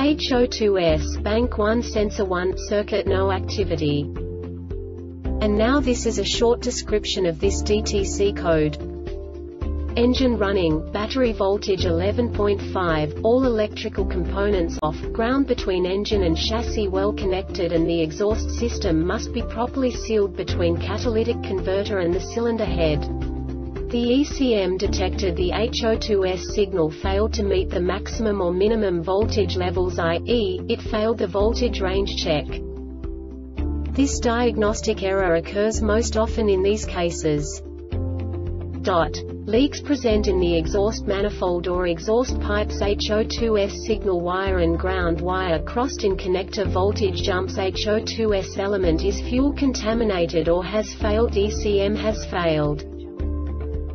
HO2S Bank 1 Sensor 1 Circuit No activity. And now this is a short description of this DTC code. Engine running, battery voltage 11.5, all electrical components off, ground between engine and chassis well connected and the exhaust system must be properly sealed between catalytic converter and the cylinder head. The ECM detected the HO2S signal failed to meet the maximum or minimum voltage levels i.e., it failed the voltage range check. This diagnostic error occurs most often in these cases. Dot. Leaks present in the exhaust manifold or exhaust pipes HO2S signal wire and ground wire crossed in connector voltage jumps HO2S element is fuel contaminated or has failed ECM has failed.